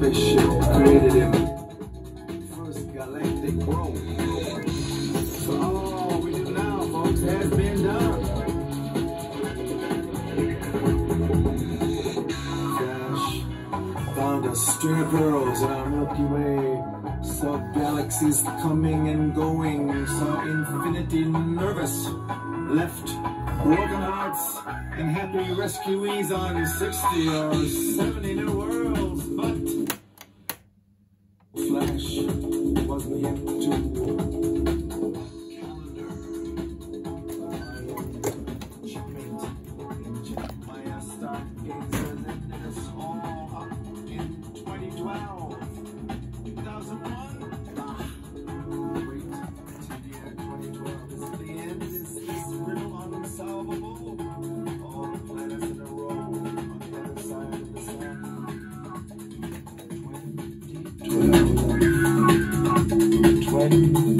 spaceship created in first galactic world. So all we do now, folks, has been done. Flash found a string of pearls in our Milky Way. Saw galaxies coming and going. Saw infinity nervous. Left broken hearts and happy rescuees on 60 or 70 new worlds. Flash wasn't yet to sun. 2012. 2012.